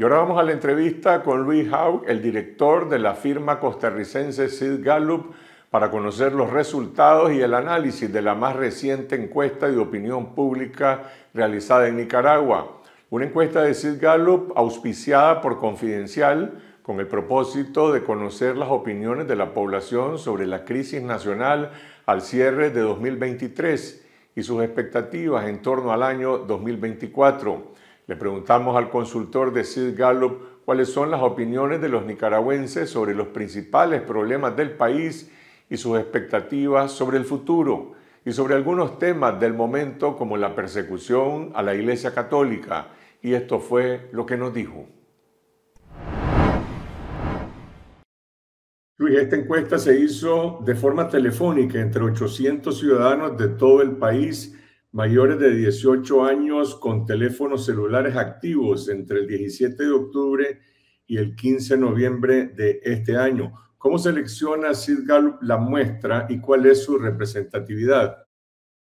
Y ahora vamos a la entrevista con Luis Haug, el director de la firma costarricense Sid Gallup, para conocer los resultados y el análisis de la más reciente encuesta de opinión pública realizada en Nicaragua. Una encuesta de Sid Gallup auspiciada por Confidencial con el propósito de conocer las opiniones de la población sobre la crisis nacional al cierre de 2023 y sus expectativas en torno al año 2024. Le preguntamos al consultor de Sid Gallup cuáles son las opiniones de los nicaragüenses sobre los principales problemas del país y sus expectativas sobre el futuro y sobre algunos temas del momento como la persecución a la Iglesia Católica. Y esto fue lo que nos dijo. Luis, esta encuesta se hizo de forma telefónica entre 800 ciudadanos de todo el país mayores de 18 años con teléfonos celulares activos entre el 17 de octubre y el 15 de noviembre de este año. ¿Cómo selecciona Sid Gallup la muestra y cuál es su representatividad?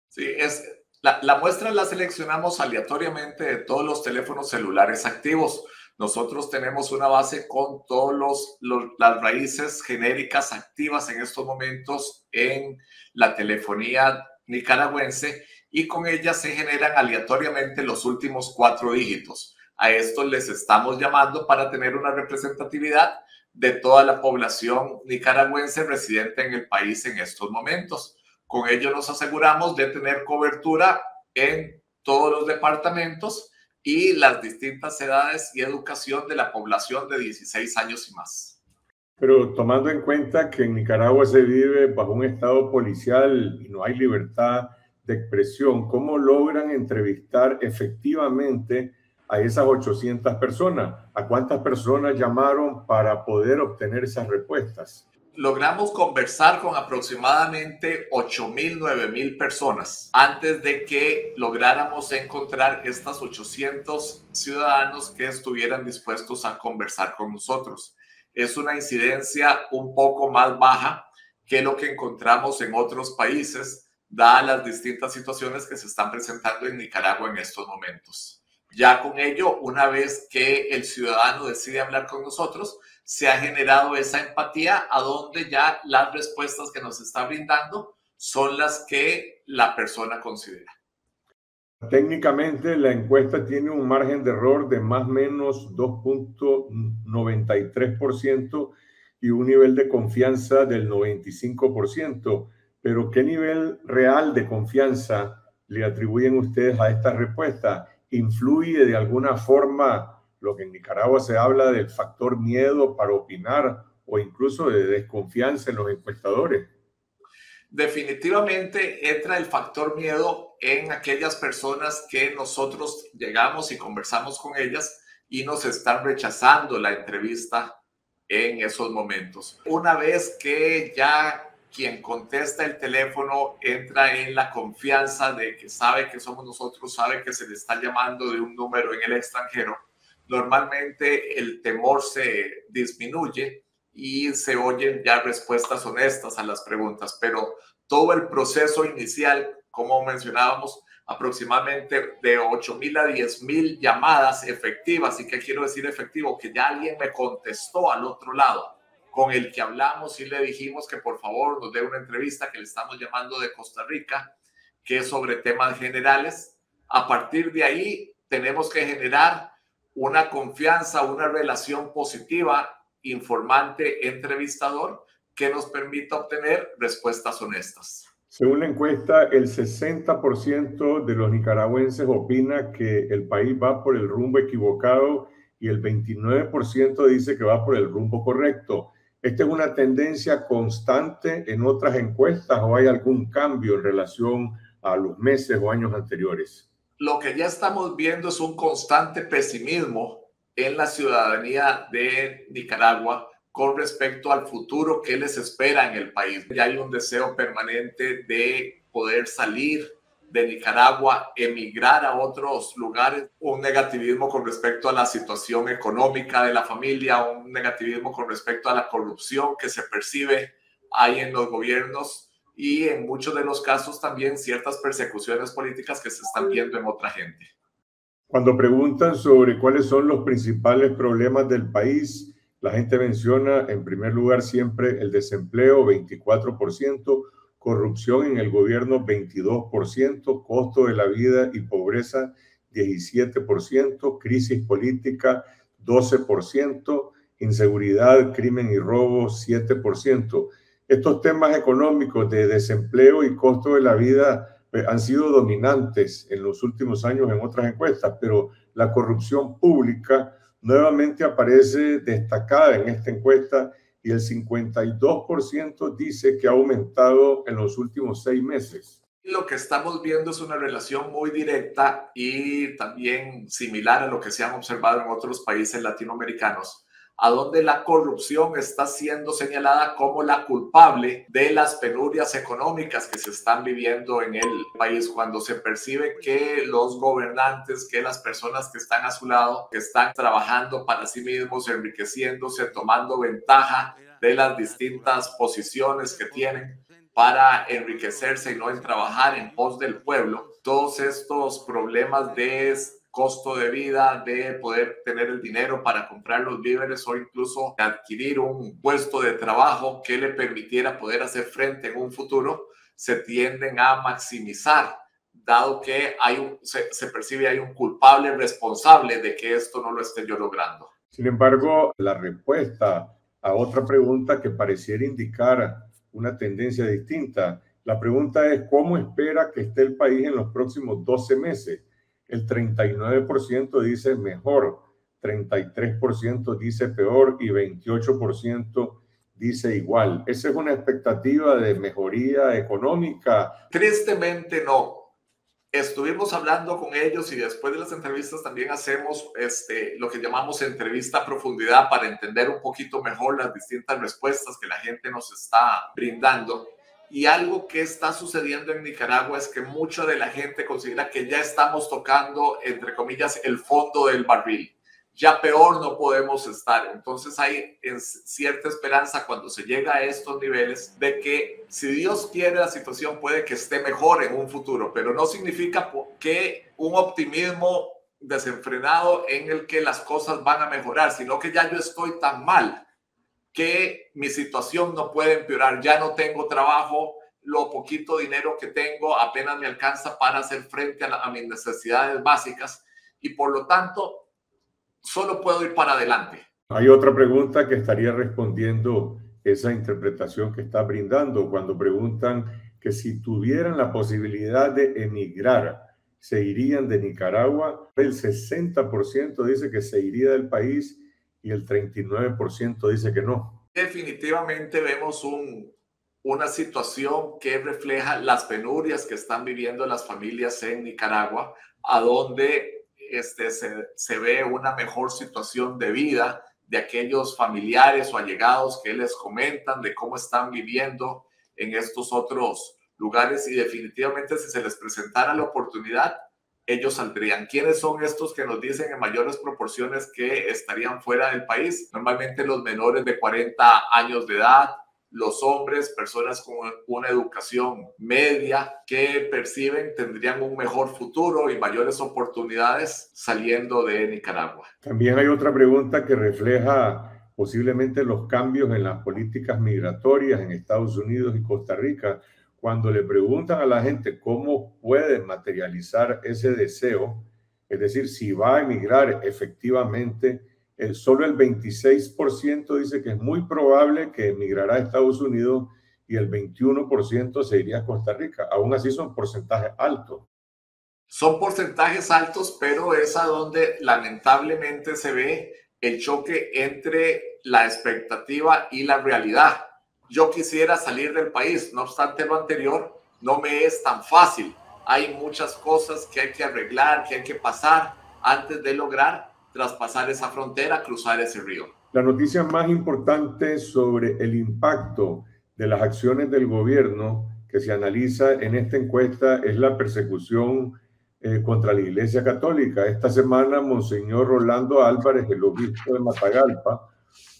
Sí, es, la, la muestra la seleccionamos aleatoriamente de todos los teléfonos celulares activos. Nosotros tenemos una base con todas las raíces genéricas activas en estos momentos en la telefonía nicaragüense y con ellas se generan aleatoriamente los últimos cuatro dígitos. A esto les estamos llamando para tener una representatividad de toda la población nicaragüense residente en el país en estos momentos. Con ello nos aseguramos de tener cobertura en todos los departamentos y las distintas edades y educación de la población de 16 años y más. Pero tomando en cuenta que en Nicaragua se vive bajo un estado policial y no hay libertad de expresión, ¿cómo logran entrevistar efectivamente a esas 800 personas? ¿A cuántas personas llamaron para poder obtener esas respuestas? logramos conversar con aproximadamente 8.000, 9.000 personas antes de que lográramos encontrar estas 800 ciudadanos que estuvieran dispuestos a conversar con nosotros. Es una incidencia un poco más baja que lo que encontramos en otros países, dadas las distintas situaciones que se están presentando en Nicaragua en estos momentos. Ya con ello, una vez que el ciudadano decide hablar con nosotros, se ha generado esa empatía a donde ya las respuestas que nos está brindando son las que la persona considera. Técnicamente la encuesta tiene un margen de error de más o menos 2.93% y un nivel de confianza del 95%. Pero ¿qué nivel real de confianza le atribuyen ustedes a esta respuesta? ¿Influye de alguna forma lo que en Nicaragua se habla del factor miedo para opinar o incluso de desconfianza en los encuestadores. Definitivamente entra el factor miedo en aquellas personas que nosotros llegamos y conversamos con ellas y nos están rechazando la entrevista en esos momentos. Una vez que ya quien contesta el teléfono entra en la confianza de que sabe que somos nosotros, sabe que se le está llamando de un número en el extranjero, normalmente el temor se disminuye y se oyen ya respuestas honestas a las preguntas, pero todo el proceso inicial, como mencionábamos, aproximadamente de 8.000 a 10.000 llamadas efectivas. ¿Y qué quiero decir efectivo? Que ya alguien me contestó al otro lado, con el que hablamos y le dijimos que por favor nos dé una entrevista que le estamos llamando de Costa Rica, que es sobre temas generales. A partir de ahí tenemos que generar una confianza, una relación positiva, informante, entrevistador, que nos permita obtener respuestas honestas. Según la encuesta, el 60% de los nicaragüenses opina que el país va por el rumbo equivocado y el 29% dice que va por el rumbo correcto. ¿Esta es una tendencia constante en otras encuestas o hay algún cambio en relación a los meses o años anteriores? lo que ya estamos viendo es un constante pesimismo en la ciudadanía de Nicaragua con respecto al futuro que les espera en el país. Ya hay un deseo permanente de poder salir de Nicaragua, emigrar a otros lugares, un negativismo con respecto a la situación económica de la familia, un negativismo con respecto a la corrupción que se percibe ahí en los gobiernos y en muchos de los casos también ciertas persecuciones políticas que se están viendo en otra gente. Cuando preguntan sobre cuáles son los principales problemas del país, la gente menciona en primer lugar siempre el desempleo, 24%, corrupción en el gobierno, 22%, costo de la vida y pobreza, 17%, crisis política, 12%, inseguridad, crimen y robo, 7%. Estos temas económicos de desempleo y costo de la vida pues, han sido dominantes en los últimos años en otras encuestas, pero la corrupción pública nuevamente aparece destacada en esta encuesta y el 52% dice que ha aumentado en los últimos seis meses. Lo que estamos viendo es una relación muy directa y también similar a lo que se han observado en otros países latinoamericanos a donde la corrupción está siendo señalada como la culpable de las penurias económicas que se están viviendo en el país, cuando se percibe que los gobernantes, que las personas que están a su lado, que están trabajando para sí mismos, enriqueciéndose, tomando ventaja de las distintas posiciones que tienen para enriquecerse y no en trabajar en pos del pueblo, todos estos problemas de costo de vida, de poder tener el dinero para comprar los víveres o incluso adquirir un puesto de trabajo que le permitiera poder hacer frente en un futuro, se tienden a maximizar, dado que hay un, se, se percibe hay un culpable responsable de que esto no lo esté yo logrando. Sin embargo, la respuesta a otra pregunta que pareciera indicar una tendencia distinta, la pregunta es, ¿cómo espera que esté el país en los próximos 12 meses? El 39% dice mejor, 33% dice peor y 28% dice igual. ¿Esa es una expectativa de mejoría económica? Tristemente no. Estuvimos hablando con ellos y después de las entrevistas también hacemos este, lo que llamamos entrevista a profundidad para entender un poquito mejor las distintas respuestas que la gente nos está brindando. Y algo que está sucediendo en Nicaragua es que mucha de la gente considera que ya estamos tocando, entre comillas, el fondo del barril. Ya peor no podemos estar. Entonces hay cierta esperanza cuando se llega a estos niveles de que si Dios quiere la situación puede que esté mejor en un futuro, pero no significa que un optimismo desenfrenado en el que las cosas van a mejorar, sino que ya yo estoy tan mal que mi situación no puede empeorar, ya no tengo trabajo, lo poquito dinero que tengo apenas me alcanza para hacer frente a, mis necesidades básicas y por lo tanto solo puedo ir para adelante. Hay otra pregunta que estaría respondiendo esa interpretación que está brindando cuando preguntan que si tuvieran la posibilidad de emigrar, se irían de Nicaragua. El 60% dice que se iría del país y el 39% dice que no. Definitivamente vemos un, una situación que refleja las penurias que están viviendo las familias en Nicaragua, a donde este, se ve una mejor situación de vida de aquellos familiares o allegados que les comentan de cómo están viviendo en estos otros lugares y definitivamente si se les presentara la oportunidad, ellos saldrían. ¿Quiénes son estos que nos dicen en mayores proporciones que estarían fuera del país? Normalmente los menores de 40 años de edad, los hombres, personas con una educación media que perciben tendrían un mejor futuro y mayores oportunidades saliendo de Nicaragua. También hay otra pregunta que refleja posiblemente los cambios en las políticas migratorias en Estados Unidos y Costa Rica cuando le preguntan a la gente cómo puede materializar ese deseo, es decir, si va a emigrar efectivamente, el, solo el 26% dice que es muy probable que emigrará a Estados Unidos y el 21% se iría a Costa Rica. Aún así son porcentajes altos. Son porcentajes altos, pero es a donde lamentablemente se ve el choque entre la expectativa y la realidad yo quisiera salir del país. No obstante lo anterior, no me es tan fácil. Hay muchas cosas que hay que arreglar, que hay que pasar antes de lograr traspasar esa frontera, cruzar ese río. La noticia más importante sobre el impacto de las acciones del gobierno que se analiza en esta encuesta es la persecución eh, contra la Iglesia Católica. Esta semana, Monseñor Rolando Álvarez, el obispo de Matagalpa,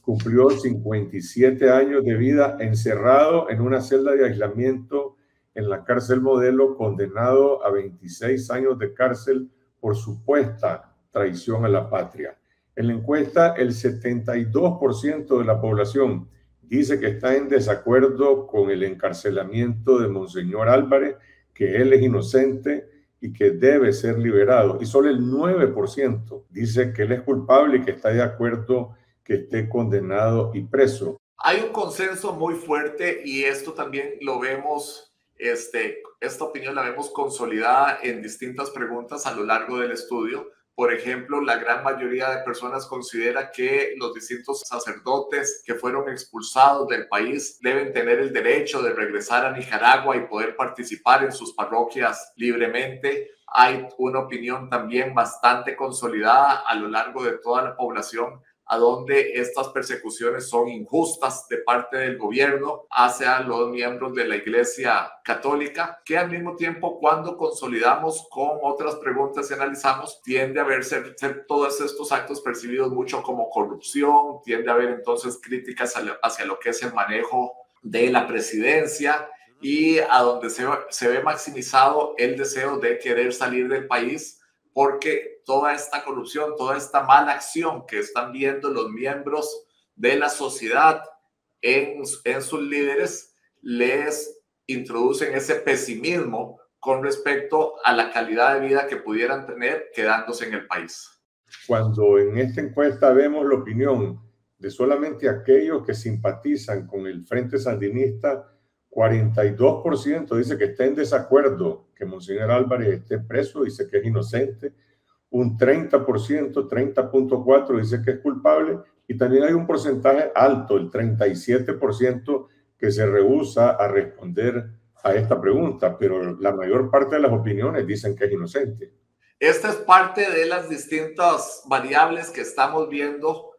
cumplió 57 años de vida encerrado en una celda de aislamiento en la cárcel modelo, condenado a 26 años de cárcel por supuesta traición a la patria. En la encuesta, el 72% de la población dice que está en desacuerdo con el encarcelamiento de Monseñor Álvarez, que él es inocente y que debe ser liberado. Y solo el 9% dice que él es culpable y que está de acuerdo que esté condenado y preso. Hay un consenso muy fuerte y esto también lo vemos, este, esta opinión la vemos consolidada en distintas preguntas a lo largo del estudio. Por ejemplo, la gran mayoría de personas considera que los distintos sacerdotes que fueron expulsados del país deben tener el derecho de regresar a Nicaragua y poder participar en sus parroquias libremente. Hay una opinión también bastante consolidada a lo largo de toda la población a donde estas persecuciones son injustas de parte del gobierno hacia los miembros de la Iglesia Católica, que al mismo tiempo cuando consolidamos con otras preguntas y analizamos, tiende a verse todos estos actos percibidos mucho como corrupción, tiende a haber entonces críticas hacia lo que es el manejo de la presidencia y a donde se, se ve maximizado el deseo de querer salir del país porque toda esta corrupción, toda esta mala acción que están viendo los miembros de la sociedad en, sus líderes les introducen ese pesimismo con respecto a la calidad de vida que pudieran tener quedándose en el país. Cuando en esta encuesta vemos la opinión de solamente aquellos que simpatizan con el Frente Sandinista, 42% dice que está en desacuerdo que Monseñor Álvarez esté preso, dice que es inocente. Un 30%, 30.4% dice que es culpable. Y también hay un porcentaje alto, el 37%, que se rehúsa a responder a esta pregunta, pero la mayor parte de las opiniones dicen que es inocente. Esta es parte de las distintas variables que estamos viendo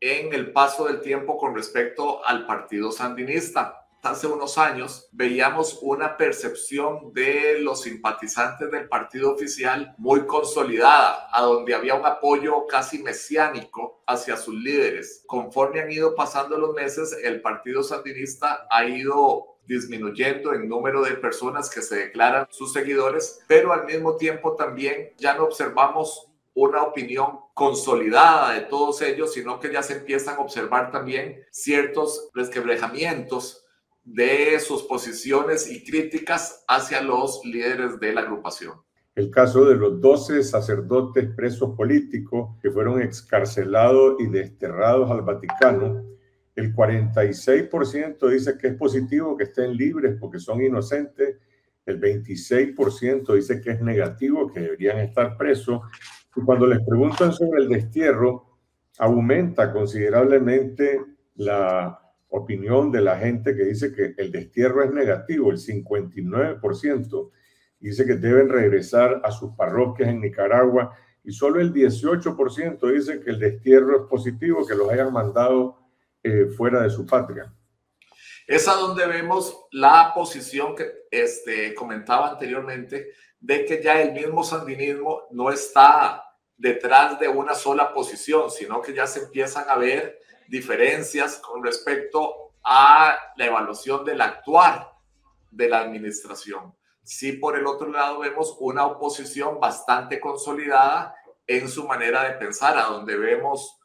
en el paso del tiempo con respecto al partido sandinista hace unos años veíamos una percepción de los simpatizantes del partido oficial muy consolidada, a donde había un apoyo casi mesiánico hacia sus líderes. Conforme han ido pasando los meses, el partido sandinista ha ido disminuyendo en número de personas que se declaran sus seguidores, pero al mismo tiempo también ya no observamos una opinión consolidada de todos ellos, sino que ya se empiezan a observar también ciertos resquebrejamientos de sus posiciones y críticas hacia los líderes de la agrupación. El caso de los 12 sacerdotes presos políticos que fueron excarcelados y desterrados al Vaticano, el 46% dice que es positivo que estén libres porque son inocentes, el 26% dice que es negativo, que deberían estar presos, y cuando les preguntan sobre el destierro, aumenta considerablemente la opinión de la gente que dice que el destierro es negativo, el 59%, dice que deben regresar a sus parroquias en Nicaragua y solo el 18% dice que el destierro es positivo, que los hayan mandado eh, fuera de su patria. Es a donde vemos la posición que este, comentaba anteriormente, de que ya el mismo sandinismo no está detrás de una sola posición, sino que ya se empiezan a ver diferencias con respecto a la evaluación del actuar de la administración. Sí, por el otro lado vemos una oposición bastante consolidada en su manera de pensar, a donde vemos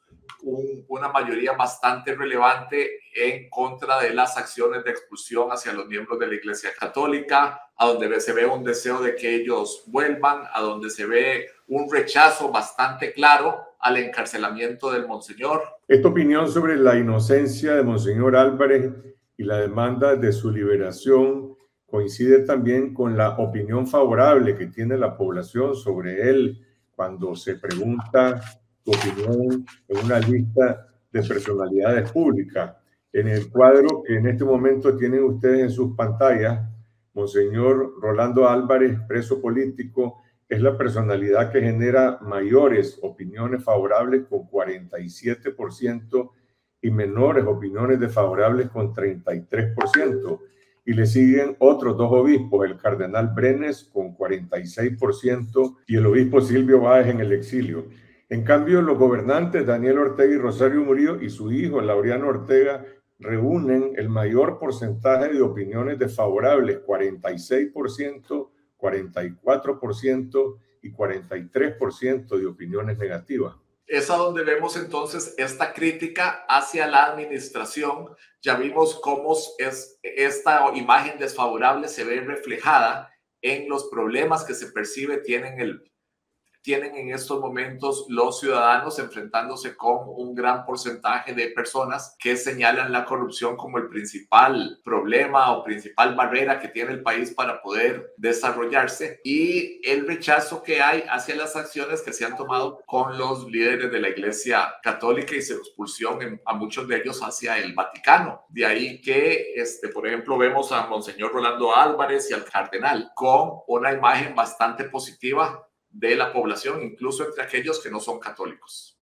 una mayoría bastante relevante en contra de las acciones de expulsión hacia los miembros de la Iglesia Católica, a donde se ve un deseo de que ellos vuelvan, a donde se ve un rechazo bastante claro al encarcelamiento del Monseñor. Esta opinión sobre la inocencia de Monseñor Álvarez y la demanda de su liberación coincide también con la opinión favorable que tiene la población sobre él cuando se pregunta su opinión en una lista de personalidades públicas. En el cuadro que en este momento tienen ustedes en sus pantallas, Monseñor Rolando Álvarez, preso político, es la personalidad que genera mayores opiniones favorables con 47% y menores opiniones desfavorables con 33%. Y le siguen otros dos obispos, el cardenal Brenes con 46% y el obispo Silvio Báez en el exilio. En cambio, los gobernantes Daniel Ortega y Rosario Murillo y su hijo Laureano Ortega reúnen el mayor porcentaje de opiniones desfavorables, 46% 44% y 43% de opiniones negativas. Es a donde vemos entonces esta crítica hacia la administración. Ya vimos cómo es, esta imagen desfavorable se ve reflejada en los problemas que se percibe tienen el, tienen en estos momentos los ciudadanos enfrentándose con un gran porcentaje de personas que señalan la corrupción como el principal problema o principal barrera que tiene el país para poder desarrollarse y el rechazo que hay hacia las acciones que se han tomado con los líderes de la Iglesia Católica y su expulsión a muchos de ellos hacia el Vaticano. De ahí que, este, por ejemplo, vemos a Monseñor Rolando Álvarez y al Cardenal con una imagen bastante positiva de la población, incluso entre aquellos que no son católicos.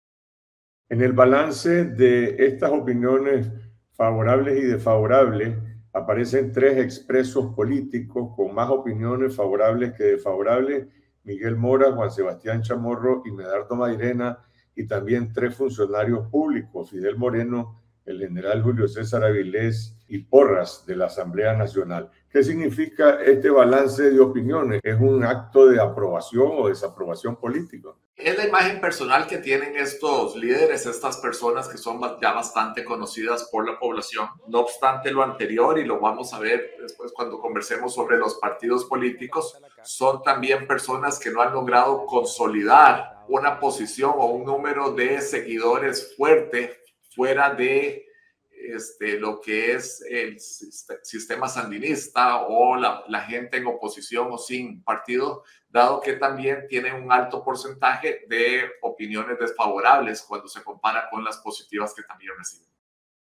En el balance de estas opiniones favorables y desfavorables, aparecen tres expresos políticos con más opiniones favorables que desfavorables, Miguel Mora, Juan Sebastián Chamorro y Medardo Mairena, y también tres funcionarios públicos, Fidel Moreno, el general Julio César Avilés y Porras de la Asamblea Nacional. ¿Qué significa este balance de opiniones? ¿Es un acto de aprobación o desaprobación política? Es la imagen personal que tienen estos líderes, estas personas que son ya bastante conocidas por la población. No obstante lo anterior, y lo vamos a ver después cuando conversemos sobre los partidos políticos, son también personas que no han logrado consolidar una posición o un número de seguidores fuerte fuera de este, lo que es el sistema sandinista o la, la, gente en oposición o sin partido, dado que también tiene un alto porcentaje de opiniones desfavorables cuando se compara con las positivas que también reciben.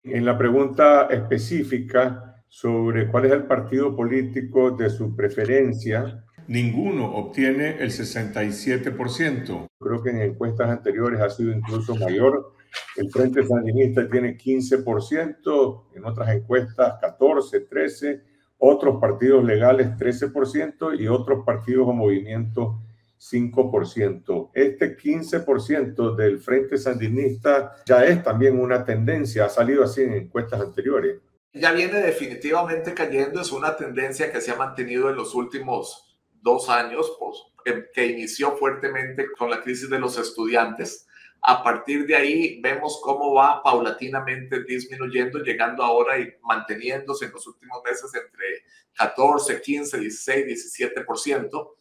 En la pregunta específica sobre cuál es el partido político de su preferencia, ninguno obtiene el 67%. Creo que en encuestas anteriores ha sido incluso mayor el Frente Sandinista tiene 15%, en otras encuestas 14, 13, otros partidos legales 13% y otros partidos o movimientos 5%. Este 15% del Frente Sandinista ya es también una tendencia, ha salido así en encuestas anteriores. Ya viene definitivamente cayendo, es una tendencia que se ha mantenido en los últimos dos años, pues, que inició fuertemente con la crisis de los estudiantes a partir de ahí vemos cómo va paulatinamente disminuyendo, llegando ahora y manteniéndose en los últimos meses entre 14, 15, 16, 17%.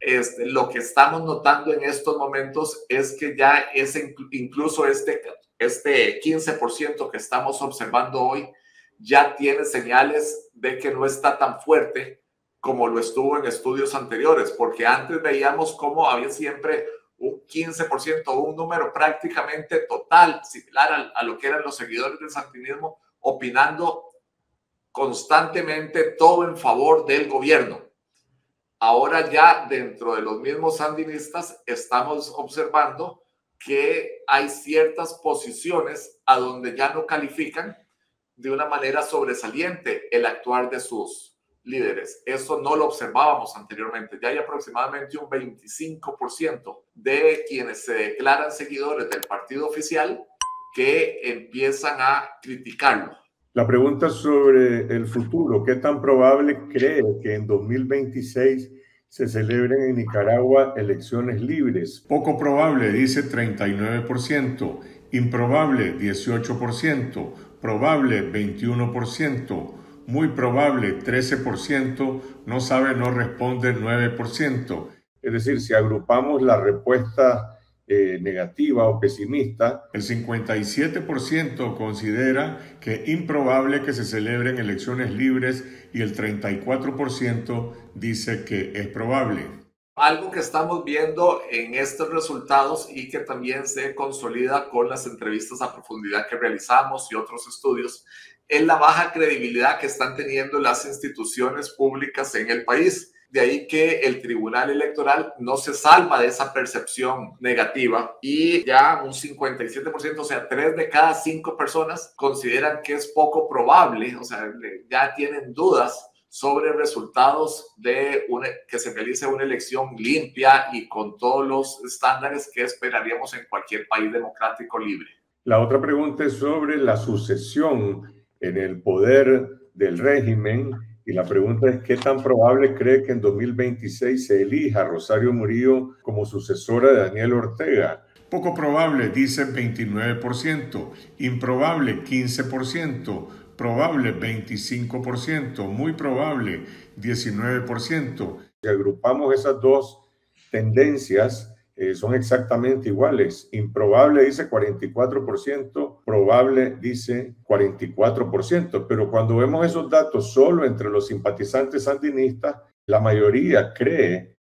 Este, lo que estamos notando en estos momentos es que ya es incluso este, este 15% que estamos observando hoy ya tiene señales de que no está tan fuerte como lo estuvo en estudios anteriores, porque antes veíamos cómo había siempre un 15% o un número prácticamente total, similar a, lo que eran los seguidores del santinismo, opinando constantemente todo en favor del gobierno. Ahora ya dentro de los mismos sandinistas estamos observando que hay ciertas posiciones a donde ya no califican de una manera sobresaliente el actuar de sus líderes. Eso no lo observábamos anteriormente. Ya hay aproximadamente un 25% de quienes se declaran seguidores del partido oficial que empiezan a criticarlo. La pregunta sobre el futuro, ¿qué tan probable cree que en 2026 se celebren en Nicaragua elecciones libres? Poco probable, dice 39%, improbable 18%, probable 21%, muy probable 13%, no sabe, no responde 9%. Es decir, si agrupamos la respuesta eh, negativa o pesimista, el 57% considera que improbable que se celebren elecciones libres y el 34% dice que es probable. Algo que estamos viendo en estos resultados y que también se consolida con las entrevistas a profundidad que realizamos y otros estudios es la baja credibilidad que están teniendo las instituciones públicas en el país. De ahí que el Tribunal Electoral no se salva de esa percepción negativa y ya un 57%, o sea, tres de cada cinco personas consideran que es poco probable, o sea, ya tienen dudas sobre resultados de que se realice una elección limpia y con todos los estándares que esperaríamos en cualquier país democrático libre. La otra pregunta es sobre la sucesión en el poder del régimen Y la pregunta es, ¿qué tan probable cree que en 2026 se elija Rosario Murillo como sucesora de Daniel Ortega? Poco probable, dice 29%, improbable 15%, probable 25%, muy probable 19%. Si agrupamos esas dos tendencias, eh, son exactamente iguales. Improbable dice 44%, probable dice 44%, pero cuando vemos esos datos solo entre los simpatizantes sandinistas, la mayoría cree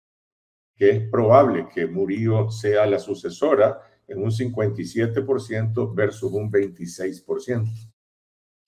que es probable que Murillo sea la sucesora en un 57% versus un 26%.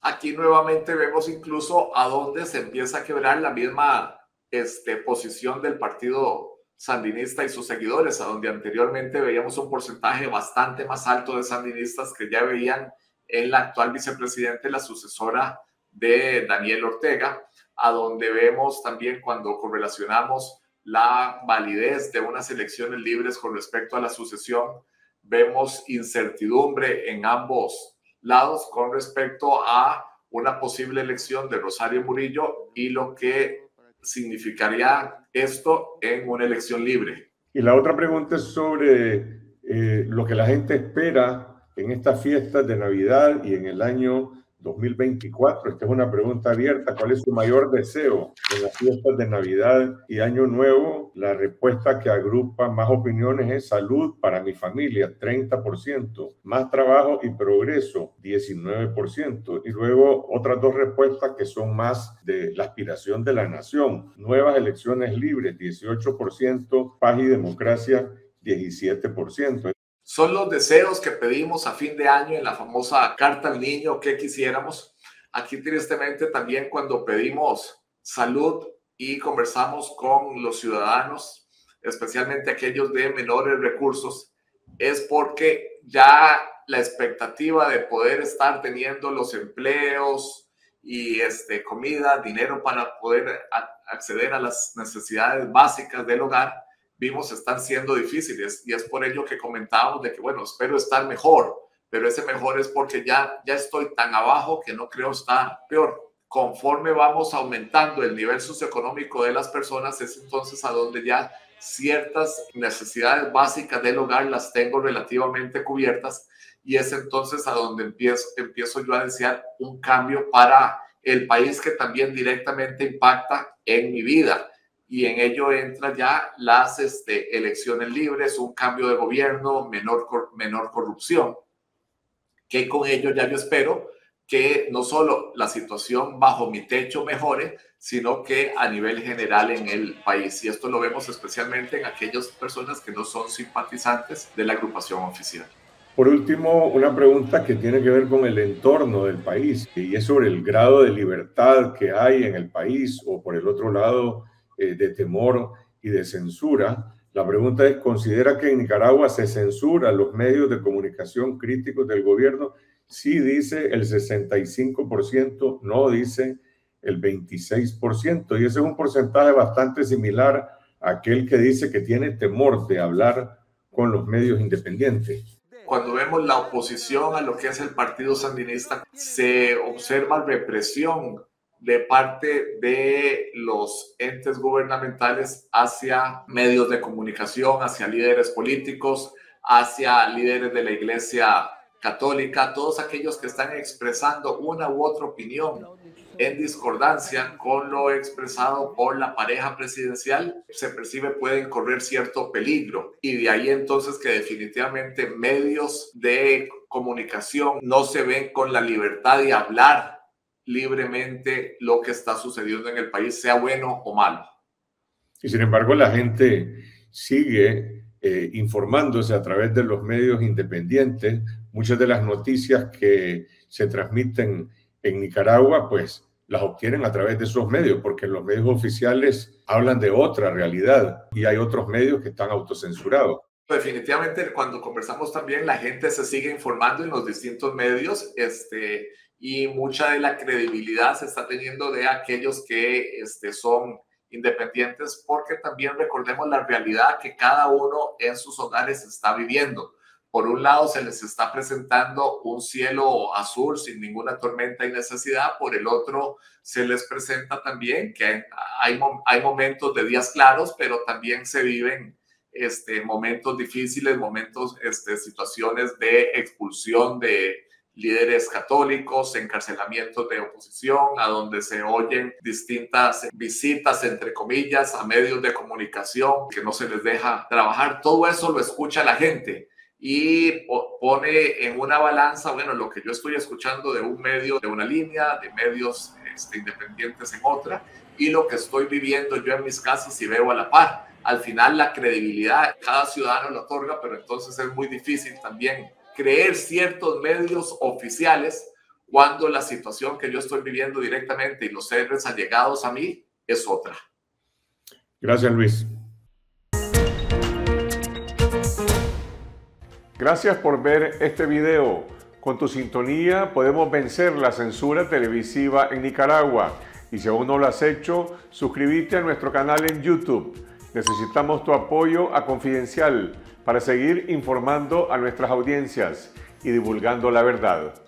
Aquí nuevamente vemos incluso a dónde se empieza a quebrar la misma este, posición del partido sandinista y sus seguidores, a donde anteriormente veíamos un porcentaje bastante más alto de sandinistas que ya veían en la actual vicepresidente, la sucesora de Daniel Ortega, a donde vemos también cuando correlacionamos la validez de unas elecciones libres con respecto a la sucesión, vemos incertidumbre en ambos lados con respecto a una posible elección de Rosario Murillo y lo que significaría esto en una elección libre. Y la otra pregunta es sobre eh, lo que la gente espera en estas fiestas de Navidad y en el año 2024? Esta es una pregunta abierta. ¿Cuál es su mayor deseo en las fiestas de Navidad y Año Nuevo? La respuesta que agrupa más opiniones es salud para mi familia, 30%, más trabajo y progreso, 19%, y luego otras dos respuestas que son más de la aspiración de la nación, nuevas elecciones libres, 18%, paz y democracia, 17% son los deseos que pedimos a fin de año en la famosa carta al niño que quisiéramos. Aquí tristemente también cuando pedimos salud y conversamos con los ciudadanos, especialmente aquellos de menores recursos, es porque ya la expectativa de poder estar teniendo los empleos y este, comida, dinero para poder acceder a las necesidades básicas del hogar, vimos están siendo difíciles y es por ello que comentábamos de que, bueno, espero estar mejor, pero ese mejor es porque ya, ya estoy tan abajo que no creo estar peor. Conforme vamos aumentando el nivel socioeconómico de las personas, es entonces a donde ya ciertas necesidades básicas del hogar las tengo relativamente cubiertas y es entonces a donde empiezo, empiezo yo a desear un cambio para el país que también directamente impacta en mi vida y en ello entra ya las este, elecciones libres, un cambio de gobierno, menor, menor corrupción, que con ello ya yo espero que no solo la situación bajo mi techo mejore, sino que a nivel general en el país. Y esto lo vemos especialmente en aquellas personas que no son simpatizantes de la agrupación oficial. Por último, una pregunta que tiene que ver con el entorno del país y es sobre el grado de libertad que hay en el país o por el otro lado, eh, de temor y de censura. La pregunta es, ¿considera que en Nicaragua se censura los medios de comunicación críticos del gobierno? Sí dice el 65%, no dice el 26%. Y ese es un porcentaje bastante similar a aquel que dice que tiene temor de hablar con los medios independientes. Cuando vemos la oposición a lo que es el Partido Sandinista, se observa represión de parte de los entes gubernamentales hacia medios de comunicación, hacia líderes políticos, hacia líderes de la Iglesia Católica, todos aquellos que están expresando una u otra opinión en discordancia con lo expresado por la pareja presidencial, se percibe pueden correr cierto peligro. Y de ahí entonces que definitivamente medios de comunicación no se ven con la libertad de hablar libremente lo que está sucediendo en el país, sea bueno o malo. Y sin embargo, la gente sigue eh, informándose a través de los medios independientes. Muchas de las noticias que se transmiten en Nicaragua, pues las obtienen a través de esos medios, porque los medios oficiales hablan de otra realidad y hay otros medios que están autocensurados. Definitivamente, cuando conversamos también, la gente se sigue informando en los distintos medios. Este, y mucha de la credibilidad se está teniendo de aquellos que este, son independientes, porque también recordemos la realidad que cada uno en sus hogares está viviendo. por un lado se les está presentando un cielo azul sin ninguna tormenta y necesidad, por el otro se les presenta también que hay, hay momentos de días claros, pero también se viven este, momentos difíciles, momentos, este, situaciones de expulsión de líderes católicos, encarcelamientos de oposición, a donde se oyen distintas visitas, entre comillas, a medios de comunicación que no se les deja trabajar. Todo eso lo escucha la gente y pone en una balanza, bueno, lo que yo estoy escuchando de un medio, de una línea, de medios este, independientes en otra, y lo que estoy viviendo yo en mis casas y veo a la par. Al final la credibilidad cada ciudadano lo otorga, pero entonces es muy difícil también creer ciertos medios oficiales cuando la situación que yo estoy viviendo directamente y los seres allegados a mí es otra. Gracias, Luis. Gracias por ver este video. Con tu sintonía podemos vencer la censura televisiva en Nicaragua. Y si aún no lo has hecho, suscríbete a nuestro canal en YouTube. Necesitamos tu apoyo a Confidencial para seguir informando a nuestras audiencias y divulgando la verdad.